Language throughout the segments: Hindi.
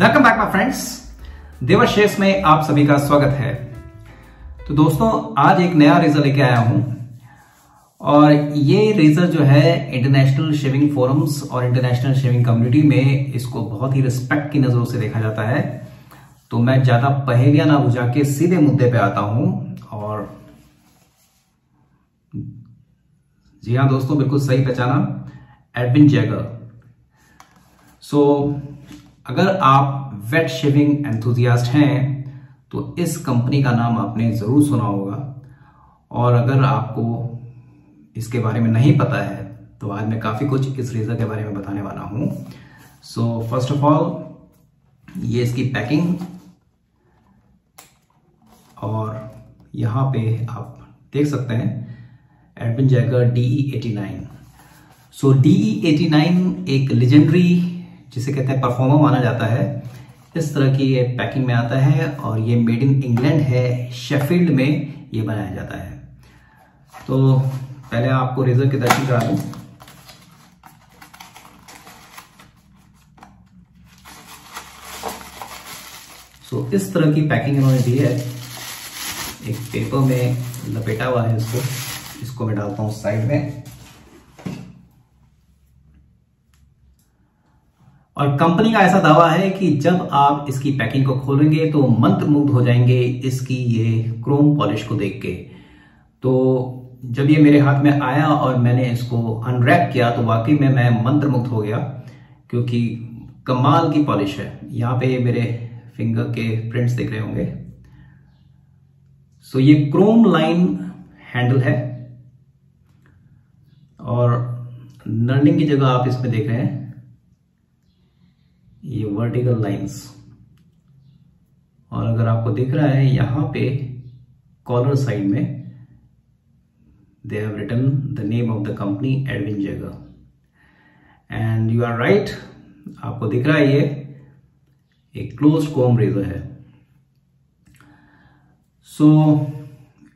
वेलकम बैक माय फ्रेंड्स देवर में आप सभी का स्वागत है। तो दोस्तों, आज एक नया रेजर लेके आया हूँ। और ये रेजर जो है इंटरनेशनल शेविंग फोरम्स और इंटरनेशनल शेविंग कम्युनिटी में इसको बहुत ही रिस्पेक्ट की नज़रों से देखा जाता है। तो मैं ज़्यादा पहेलियाँ ना बुझा के सीधे मुद्दे पे आता हूँ। और जी हाँ दोस्तों, बिल्कुल सही पहचाना। एडविन जैगर सो अगर आप वेट शेविंग एंथुजियास्ट हैं तो इस कंपनी का नाम आपने ज़रूर सुना होगा। और अगर आपको इसके बारे में नहीं पता है तो आज मैं काफ़ी कुछ इस रेजर के बारे में बताने वाला हूँ। सो फ़र्स्ट ऑफ़ ऑल ये इसकी पैकिंग और यहाँ पे आप देख सकते हैं Edwin Jagger DE eighty nine so DE eighty nine एक लेजेंडरी जिसे कहते हैं परफॉर्मर माना जाता है, इस तरह की ये पैकिंग में आता है और ये मेड इन इंग्लैंड है शेफील्ड में ये बनाया जाता है। तो पहले आपको रेजर के दर्शन करा दूँ। सो इस तरह की पैकिंग इन्होंने दी है। एक पेपर में लपेटा हुआ है इसको। इसको मैं डालता हूँ साइड में। और कंपनी का ऐसा दावा है कि जब आप इसकी पैकिंग को खोलेंगे तो मंत्र मुग्ध हो जाएँगे इसकी ये क्रोम पॉलिश को देख के। तो जब ये मेरे हाथ में आया और मैंने इसको अनरैप किया तो वाकई में मैं मंत्र मुक्त हो गया, क्योंकि कमाल की पॉलिश है। यहाँ पे मेरे फिंगर के प्रिंट्स दिख रहे होंगे। सो ये क्रोम लाइन हैंडल है। और नर्निंग की जगह आप इसमें देख रहे हैं। ये वर्टिकल लाइंस और अगर आपको दिख रहा है यहाँ पे कॉलर साइड में they have written the name of the company Edwin Jagger and you are right आपको दिख रहा है ये एक क्लोज कोम रेजर है। सो so,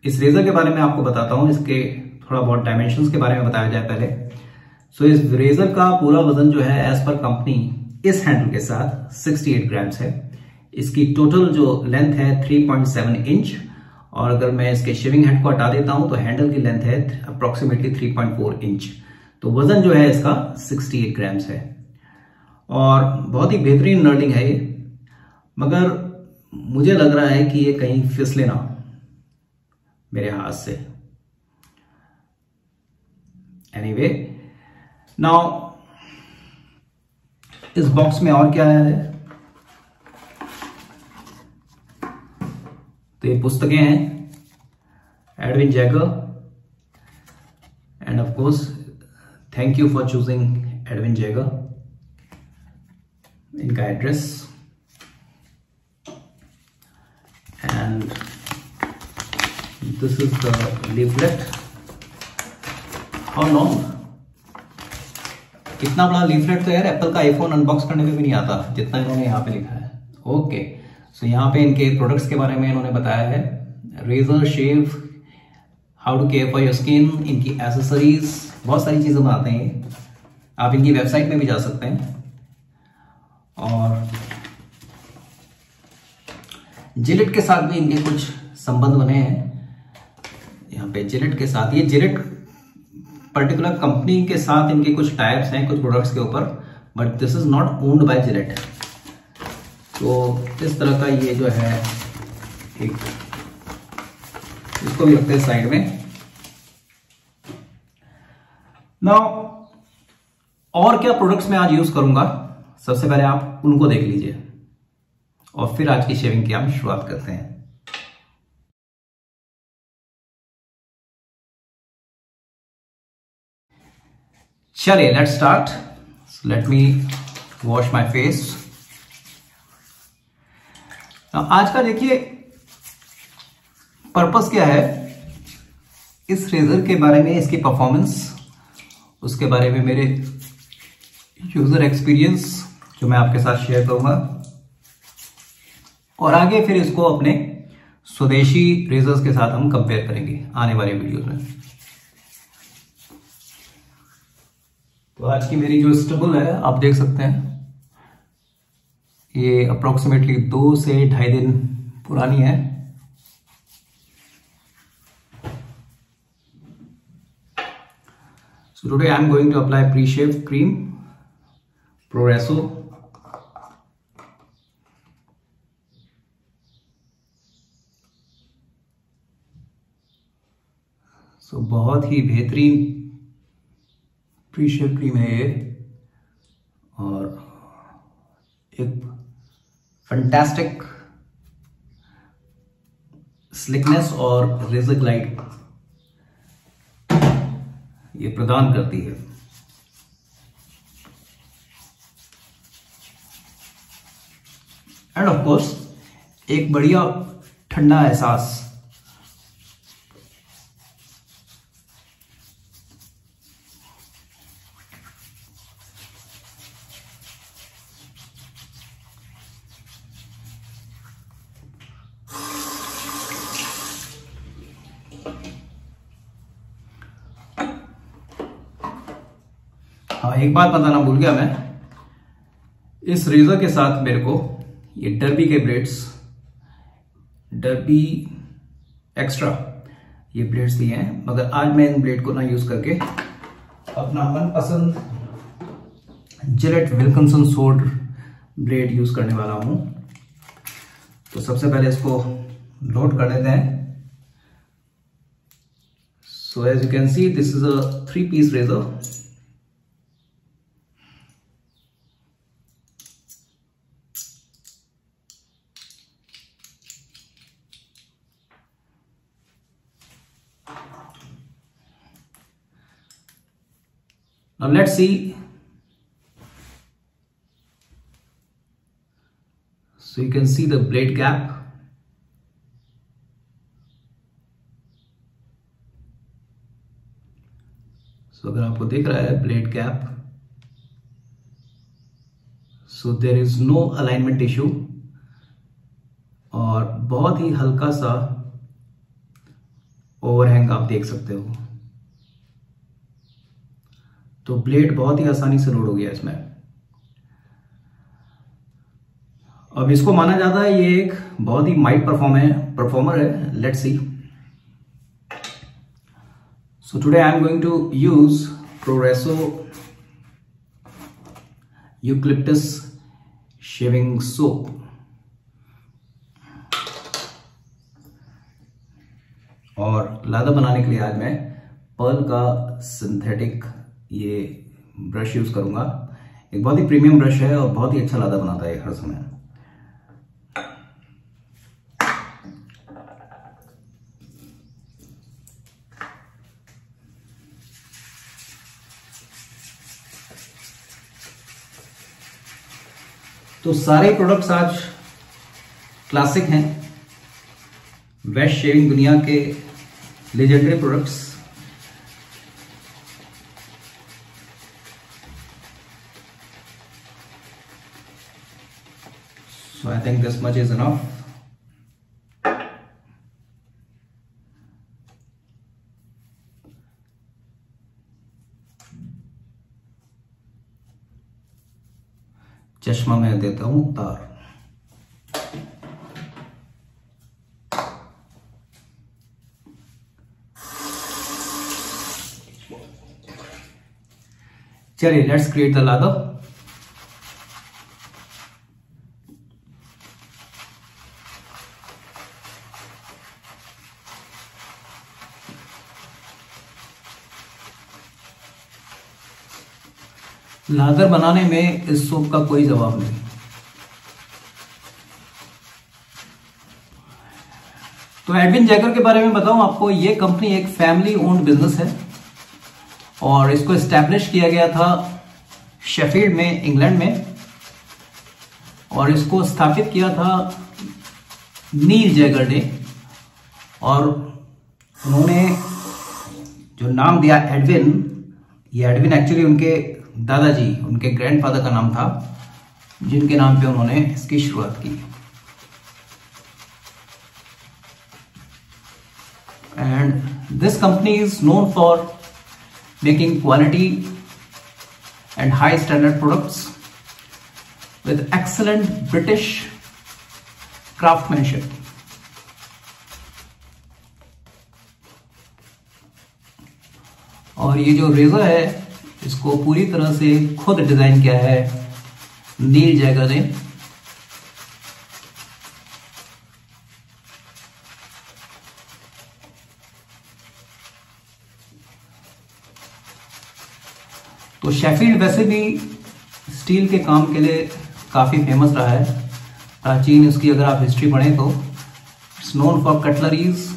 इस रेजर के बारे में आपको बताता हूँ इसके थोड़ा बहुत डायमेंशंस के बारे में बताया जाए पहले। सो so, इस रेजर का पूरा वज़न जो है एज पर कंपनी इस हैंडल के साथ 68 ग्राम्स है। इसकी टोटल जो लेंथ है 3.7 इंच और अगर मैं इसके शेविंग हेड को हटा देता हूँ तो हैंडल की लेंथ है अप्रोक्सीमेटली 3.4 इंच तो वज़न जो है इसका 68 ग्राम्स है। और बहुत ही बेहतरीन नर्डिंग है ये। मगर मुझे लग रहा है कि ये कहीं फिसले ना मेरे हाथ से। एनीवे नाउ इस बॉक्स में और क्या है? तो ये पुस्तकें हैं। Edwin Jagger and of course thank you for choosing Edwin Jagger इनका address and this is the leaflet how long इतना बड़ा लीफलेट तो यार एप्पल का आईफोन अनबॉक्स करने में भी नहीं आता, जितना इन्होंने यहाँ पे लिखा है। ओके सो यहाँ पे इनके प्रोडक्ट्स के बारे में इन्होंने बताया है। Razor shave how to care for your skin इनकी एसेसरीज बहुत सारी चीज़ें बनाते हैं। आप इनकी वेबसाइट में भी जा सकते हैं। और जिलेट के साथ भी इनके कुछ संबंध बने हैं। यहाँ पे जिलेट के साथ, ये जिलेट पर्टिकुलर कंपनी के साथ इनके कुछ टाइप्स हैं, कुछ प्रोडक्ट्स के ऊपर but this is not owned by Gillette तो इस तरह का ये जो है, एक, इसको भी रखते हैं साइड में। नाउ और क्या प्रोडक्ट्स मैं आज यूज़ करूँगा? सबसे पहले आप उनको देख लीजिए। और फिर आज की शेविंग की हम शुरुआत करते हैं। चलिए let start let me wash my face आज का देखिए पर्पस क्या है? इस रेजर के बारे में, इसकी परफॉर्मेंस उसके बारे में मेरे यूज़र एक्सपीरियंस जो मैं आपके साथ शेयर करूँगा। और आगे फिर इसको अपने स्वदेशी रेजर्स के साथ हम कंपेयर करेंगे, आने वाले वीडियोस में। तो आज की मेरी जो स्टबल है, आप देख सकते हैं, ये अप्रोक्सीमेटली दो से ढाई दिन पुरानी है। So I am going to apply pre-shave cream Progresso सो बहुत ही बेहतरीन प्रीशेव क्रीम है ये। और एक फंटेस्टिक स्लिकनेस और रेजर ग्लाइड ये प्रदान करती है। एंड ऑफ़ कोर्स एक बढ़िया ठंडा एहसास हाँ एक बात बताना भूल गया मैं। इस रेजर के साथ मेरे को ये डरबी के ब्लेड्स डरबी एक्स्ट्रा ये ब्लेड्स दिए हैं। मगर आज मैं इन ब्लेड को ना यूज़ करके अपना मनपसंद जिलेट विल्कनसन सोड ब्लेड यूज़ करने वाला हूँ। तो सबसे पहले इसको लोड कर लेते हैं। So as you can see this is a three piece razor Now let's see. So you can see the blade gap. So अगर आपको दिख रहा है blade gap so there is no alignment issue और बहुत ही हल्का सा ओवरहैंग आप देख सकते हो तो ब्लेड बहुत ही आसानी से लोड हो गया इसमें। अब इसको माना जाता है ये एक बहुत ही माइट परफॉर्म है परफॉर्मर है let's see so today I am going to use Proraso eucalyptus shaving soap और लादा बनाने के लिए आज मैं पर्ल का सिंथेटिक ये ब्रश यूज़ करूँगा। एक बहुत ही प्रीमियम ब्रश है और बहुत ही अच्छा लादा बनाता है हर समय। तो सारे प्रोडक्ट्स आज क्लासिक हैं। वेस्ट शेविंग दुनिया के legendary products So I think this much is enough. चश्मा मैं देता हूँ उतार चलिए let's create the lather lather बनाने में इस सूप का कोई जवाब नहीं। तो एडविन जैकर के बारे में बताऊँ, आपको ये कंपनी एक फैमिली ओन्ड बिज़नेस है और इसको स्टैब्लिश किया गया था शेफील्ड में इंग्लैंड में और इसको स्थापित किया था नील जैगर ने और उन्होंने जो नाम दिया एडविन ये एडविन एक्चुअली उनके दादाजी, उनके ग्रैंडफादर का नाम था, जिनके नाम पे उन्होंने इसकी शुरुआत की and this company is known for making quality and high standard products with excellent British craftsmanship. और ये जो रेजर है इसको पूरी तरह से खुद डिज़ाइन किया है। नील जैगर ने। तो शेफील्ड वैसे भी स्टील के काम के लिए काफ़ी फ़ेमस रहा है। प्राचीन इसकी अगर आप हिस्ट्री पढ़ें तो। It's known for cutleries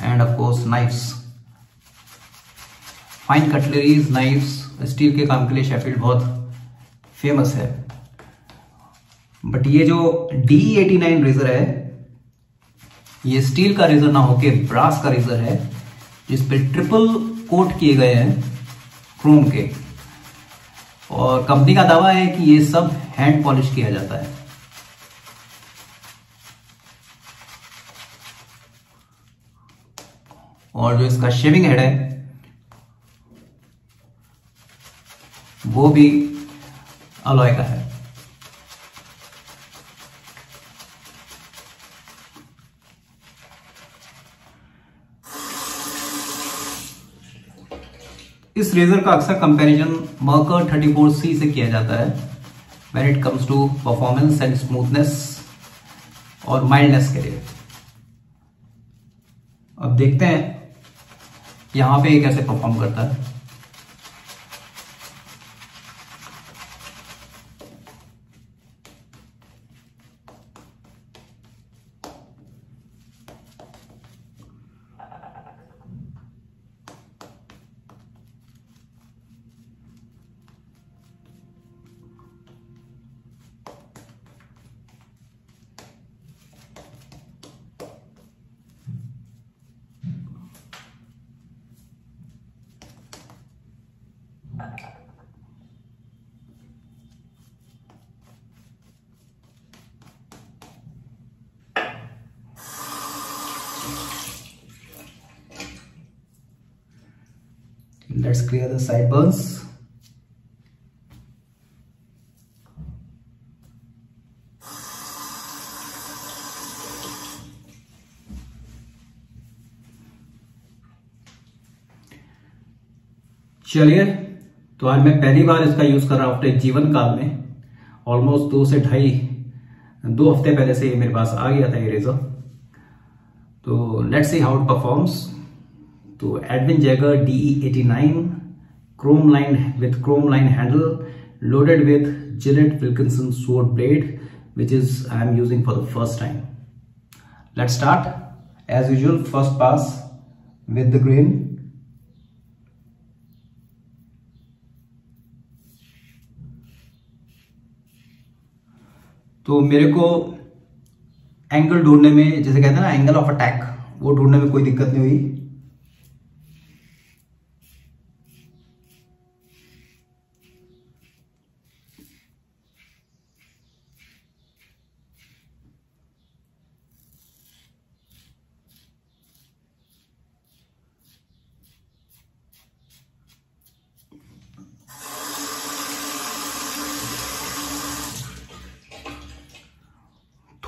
and of course knives fine cutleries, knives, steel के काम के लिए शेफील्ड बहुत फ़ेमस है। बट ये जो डी एटी नाइन रेजर है, ये स्टील का रेजर ना होके ब्रास का रेजर है, जिस पे ट्रिपल कोट किए गए हैं क्रोम के। और कंपनी का दावा है कि ये सब हैंड पॉलिश किया जाता है। और जो इसका शेविंग हेड है वो भी अलॉय का है। इस रेजर का अक्सर कंपैरिजन मर्कर 34C से किया जाता है when it comes to performance and smoothness और माइल्डनेस के लिए। अब देखते हैं, यहाँ पे ये कैसे परफॉर्म करता है। Let's clear the sideburns. चलिए तो आज मैं पहली बार इसका यूज़ कर रहा हूँ अपने जीवन काल में। ऑलमोस्ट दो से ढाई, दो हफ़्ते पहले से मेरे पास आ गया था ये रेजर तो let's see how it performs तो Edwin Jagger DE eighty nine chrome line with chrome line handle loaded with Gillette Wilkinson sword blade, which is, I am using for the first time. Let's start. As usual, first pass with the grain. तो मेरे को एंगल ढूँढने में, जैसे कहते हैं ना एंगल ऑफ़ अटैक वो ढूँढने में कोई दिक्कत नहीं हुई।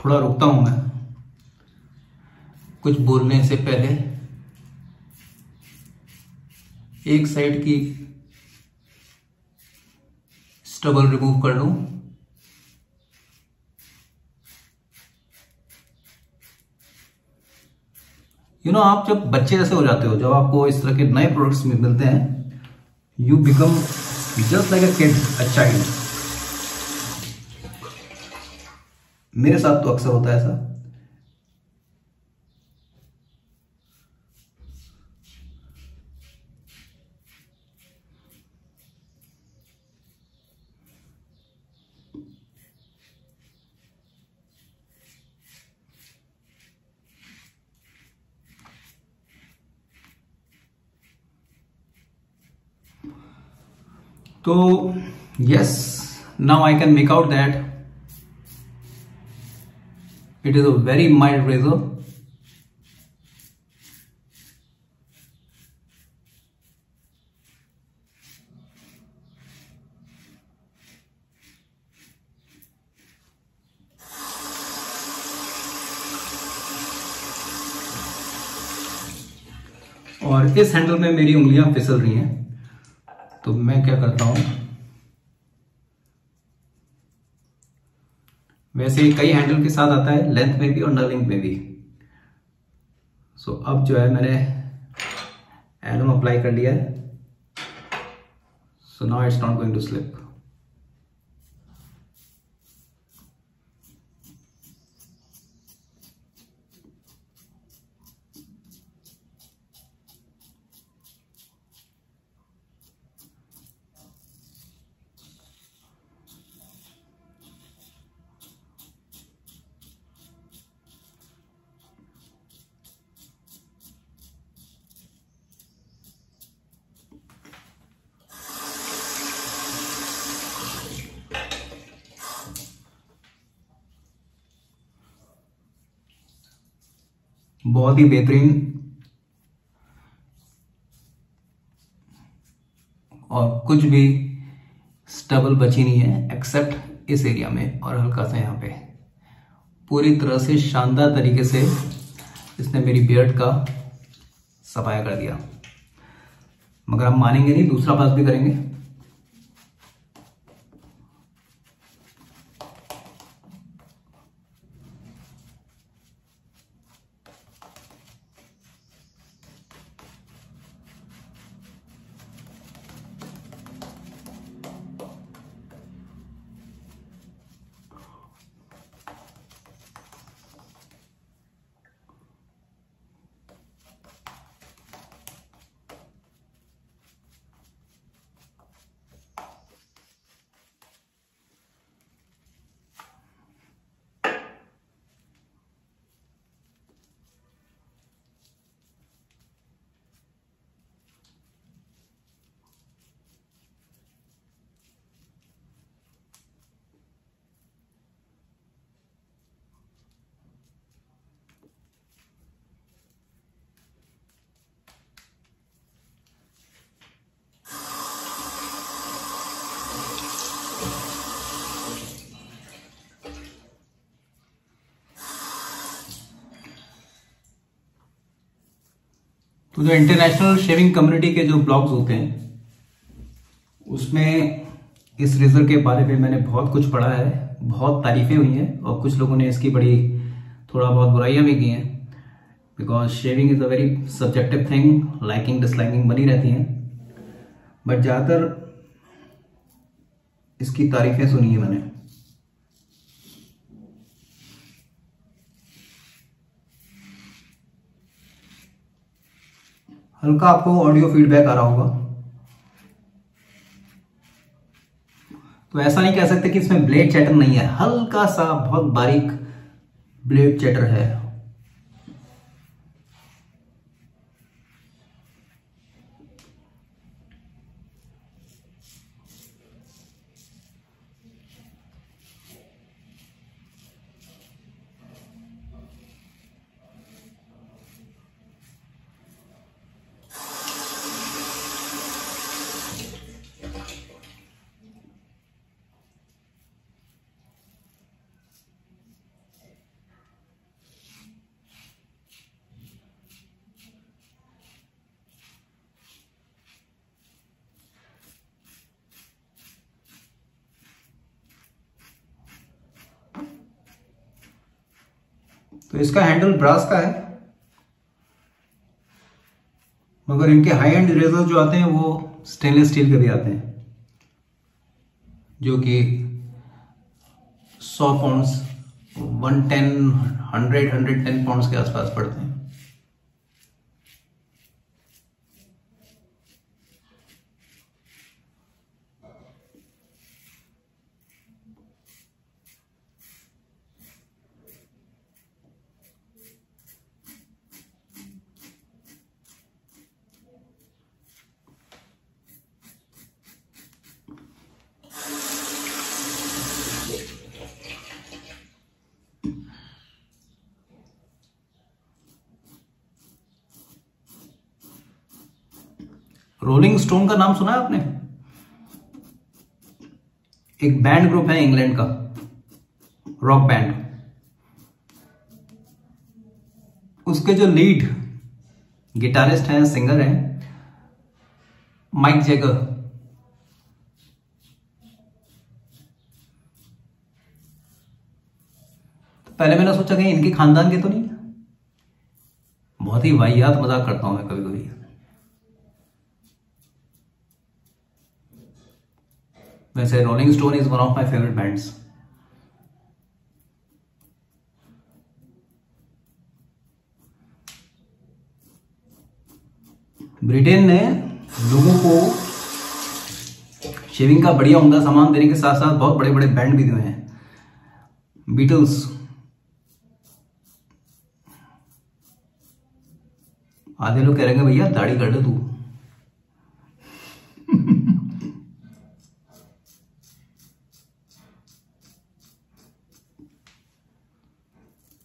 थोड़ा रुकता हूँ मैं। कुछ बोलने से पहले एक साइड की स्टबल रिमूव कर लू। यू नो आप जब बच्चे जैसे हो जाते हो, जब आपको इस तरह के नए प्रोडक्ट्स मिलते हैं you become just like a kid a child मेरे साथ तो अक्सर होता है ऐसा। तो yes now I can make out that It is a very mild razor. और इस हैंडल में मेरी उंगलियाँ फिसल रही हैं तो मैं क्या करता हूँ वैसे कई हैंडल के साथ आता है लेंथ में भी और नर्विंग में भी। सो so, अब जो है मैंने एलम अप्लाई कर लिया है। So now it's not going to slip बहुत ही बेहतरीन और कुछ भी स्टबल बची नहीं है एक्सेप्ट इस एरिया में और हल्का सा यहाँ पे। पूरी तरह से शानदार तरीके से इसने मेरी बियर्ड का सफाया कर दिया। मगर हम मानेंगे नहीं, दूसरा पास भी करेंगे। जो इंटरनेशनल शेविंग कम्युनिटी के जो ब्लॉग्स होते हैं, उसमें इस रेजर के बारे में मैंने बहुत कुछ पढ़ा है, बहुत तारीफें हुई हैं और कुछ लोगों ने इसकी बड़ी थोड़ा बहुत बुराइयाँ भी की हैं। Because shaving is a very subjective thing liking disliking बनी रहती हैं। बट ज़्यादातर इसकी तारीफें सुनी है मैंने। हल्का आपको ऑडियो फीडबैक आ रहा होगा। तो ऐसा नहीं कह सकते कि इसमें ब्लेड चैटर नहीं है। हल्का सा बहुत बारीक ब्लेड चैटर है। तो इसका हैंडल ब्रास का है। मगर इनके हाई एंड इरेजर जो आते हैं, वो स्टेनलेस स्टील के भी आते हैं। जो कि सौ pounds one ten hundred hundred ten pounds के आसपास पड़ते हैं। रोलिंग स्टोन का नाम सुना है आपने? एक बैंड ग्रुप है इंग्लैंड का। रॉक बैंड उसके जो लीड गिटारिस्ट हैं सिंगर हैं माइक जेगर पहले मैंने सोचा कहीं इनके खानदान के तो नहीं बहुत ही वाहियात मज़ाक करता हूँ मैं कभी कभी वैसे Rolling Stone is one of my favourite bands Britain ने लोगों को शेविंग का बढ़िया उमदा सामान देने के साथ साथ बहुत बड़े बड़े बैंड भी दिए हैं। बीटल्स आधे लोग कह रहे हैं भैया, दाढ़ी कर ले तू।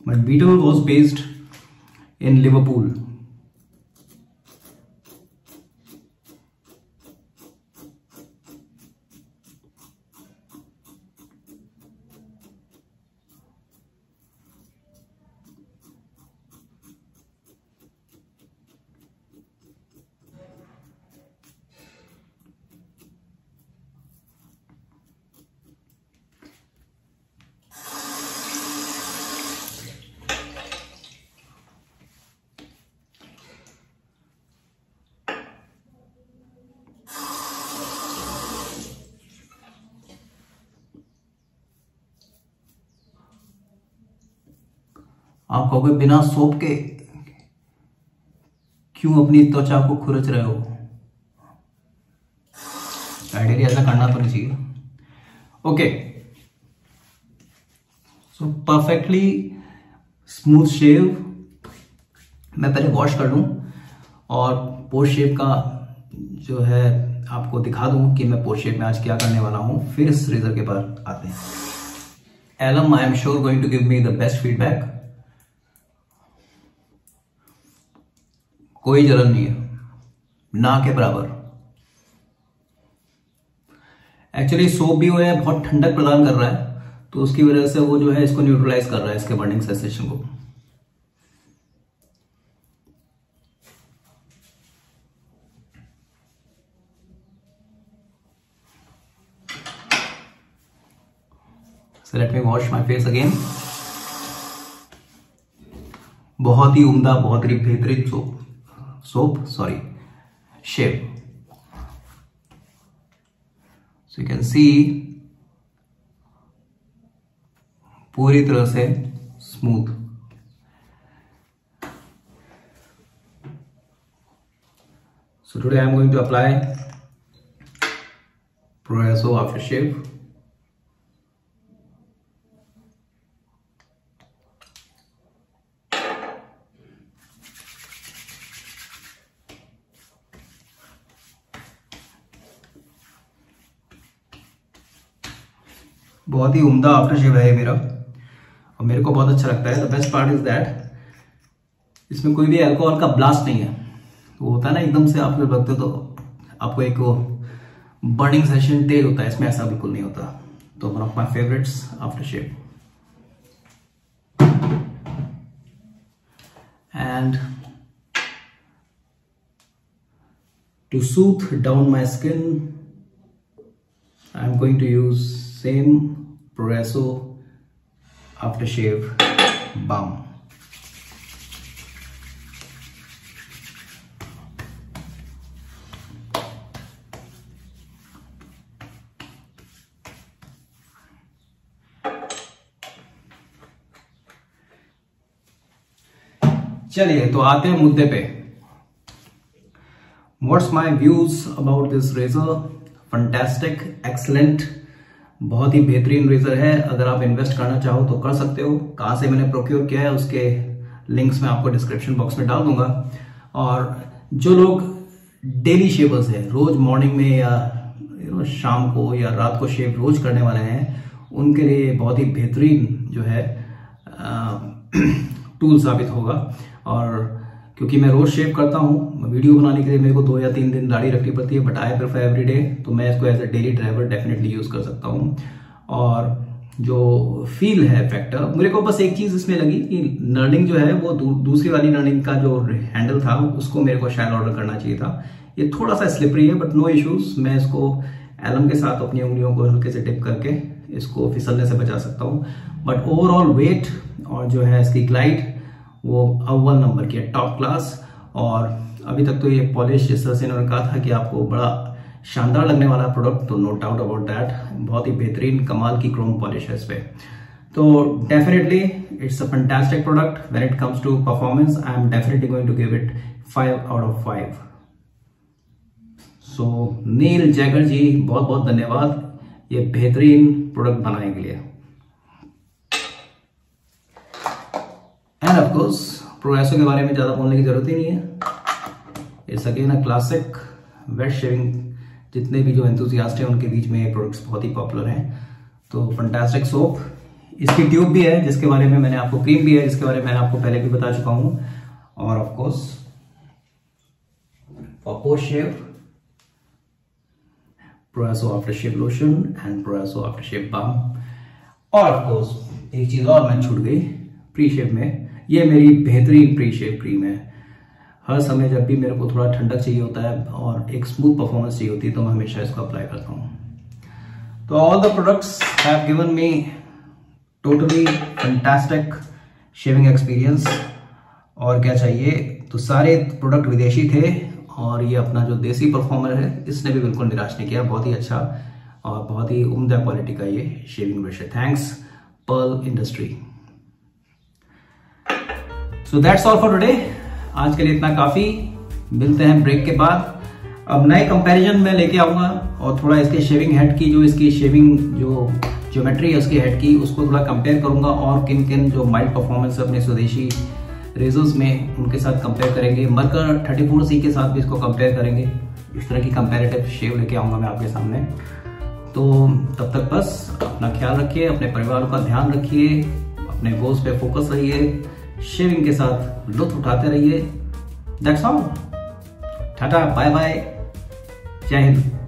But Beetle was based in Liverpool. आप कहोगे बिना सोप के क्यों अपनी त्वचा को खुरच रहे हो? आइडियली ऐसा करना तो नहीं चाहिए। Okay so perfectly smooth shave मैं पहले वॉश कर लूँ और पोस्ट शेप का जो है आपको दिखा दूँ कि मैं पोस्ट शेप में आज क्या करने वाला हूँ। फिर इस रेजर के बाद आते हैं। Alum I am sure going to give me the best feedback कोई जलन नहीं है। ना के बराबर। एक्चुअली सोप भी वो है, बहुत ठंडक प्रदान कर रहा है तो उसकी वजह से वो जो है इसको न्यूट्रलाइज कर रहा है, इसके बर्निंग सेंसेशन को। So, let me wash my face again. बहुत ही उम्दा, बहुत ही बेहतरीन soap soap sorry shape so you can see पूरी तरह से smooth so today i'm going to apply Proeso aftershave बहुत ही उम्दा आफ्टर शेव है मेरा। और मेरे को बहुत अच्छा लगता है। The best part is that इसमें कोई भी अल्कोहल का ब्लास्ट नहीं है। वो होता है ना एकदम से आप जब लगते तो आपको एक बर्निंग सेशन तेल होता है। इसमें ऐसा बिल्कुल नहीं होता। तो one of my favourites after shave and to soothe down my skin, I'm going to use same Progresso aftershave balm. चलिए तो आते हैं मुद्दे पे what's my views about this razor fantastic excellent बहुत ही बेहतरीन रेजर है। अगर आप इन्वेस्ट करना चाहो तो कर सकते हो। कहाँ से मैंने प्रोक्योर किया है, उसके लिंक्स मैं आपको डिस्क्रिप्शन बॉक्स में डाल दूँगा। और जो लोग डेली शेवर्स है, रोज मॉर्निंग में या शाम को या रात को शेव रोज करने वाले हैं, उनके लिए बहुत ही बेहतरीन जो है टूल साबित होगा। और क्योंकि मैं रोज शेव करता हूँ वीडियो बनाने के लिए मेरे को दो या तीन दिन दाढ़ी रखनी पड़ती है but I prefer every day तो मैं इसको as a daily driver definitely use कर सकता हूँ। और जो फील है फैक्टर मेरे को बस एक चीज़ इसमें लगी कि नर्निंग जो है वो दू, दूसरी वाली नर्निंग का जो हैंडल था उसको मेरे को शायद ऑर्डर करना चाहिए था। ये थोड़ा सा स्लिपरी है बट नो इश्यूज़ मैं इसको एलम के साथ अपनी उंगलियों को हल्के से टिप करके इसको फिसलने से बचा सकता हूँ। बट ओवरऑल वेट और जो है इसकी ग्लाइड वो अव्वल नंबर की है टॉप क्लास और अभी तक तो ये पॉलिश जिस तरह से इन्होंने कहा था कि आपको बड़ा शानदार लगने वाला प्रोडक्ट तो नो डाउट अबाउट दैट बहुत ही बेहतरीन कमाल की क्रोम पॉलिश है इस पर तो definitely it's a fantastic product when it comes to performance I am definitely going to give it five out of five so Neil Jagger ji बहुत बहुत धन्यवाद ये बेहतरीन प्रोडक्ट बनाने के लिए। एंड ऑफ़ कोर्स प्रोएसो के बारे में ज़्यादा बोलने की ज़रूरत ही नहीं है। It's again a classic wet shaving जितने भी जो एंथुजियास्ट हैं, उनके बीच में ये प्रोडक्ट्स बहुत ही पॉपुलर हैं। तो फंटास्टिक सोप इसकी ट्यूब भी है, जिसके बारे में मैंने आपको क्रीम भी है, जिसके बारे में मैंने आपको पहले भी बता चुका हूँ। और of course post shave Proraso after shave lotion and Proraso after shave balm और ऑफ़ कोर्स एक चीज़ और मैं छूट गई प्री शेव में ये मेरी बेहतरीन प्री शेव क्रीम है। हर समय जब भी मेरे को थोड़ा ठंडक चाहिए होता है और एक स्मूथ परफॉर्मेंस चाहिए होती है तो मैं हमेशा इसको अप्लाई करता हूँ। तो all the products have given me totally fantastic shaving experience और क्या चाहिए? तो सारे प्रोडक्ट विदेशी थे और ये अपना जो देसी परफॉर्मर है, इसने भी बिल्कुल निराश नहीं किया। बहुत ही अच्छा और बहुत ही उम्दा क्वालिटी का ये शेविंग ब्रश है। Thanks pearl industry so that's all for today आज के लिए इतना काफ़ी। मिलते हैं ब्रेक के बाद। अब नए कंपैरिजन में लेके आऊँगा और थोड़ा इसके शेविंग हेड की जो इसकी शेविंग जो ज्योमेट्री है उसकी हेड की, उसको थोड़ा कंपेयर करूँगा और किन किन जो माइल्ड परफॉर्मेंस है अपने स्वदेशी रेजर्स में, उनके साथ कंपेयर करेंगे। मरकर थर्टी फोर सी के साथ भी इसको कंपेयर करेंगे। इस तरह की कंपेरेटिव शेव लेके आऊँगा मैं आपके सामने। तो तब तक बस अपना ख्याल रखिए, अपने परिवार का ध्यान रखिए, अपने गोल्स पे फोकस रहिए। शेविंग के साथ लुत्फ उठाते रहिए। That's all tata bye bye जय हिंद।